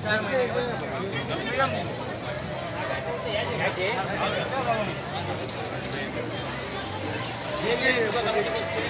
ये ये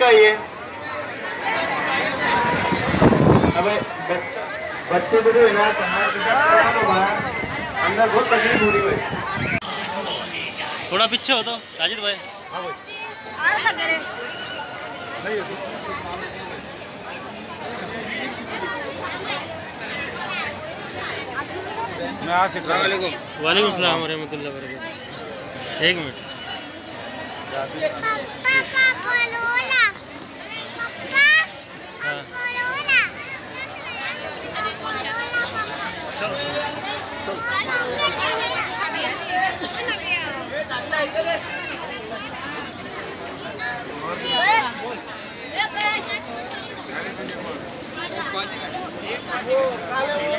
किसका ये? अबे बच्चे को जो है खड़ा तो बाहर। अंदर बहुत तकलीफ़ हो रही है थोड़ा पीछे हो तो साजिद भाई। वालेकुम। सलाम वरहमतुल्लाह वबरकातुहू एक मिनट। Bus. Bus.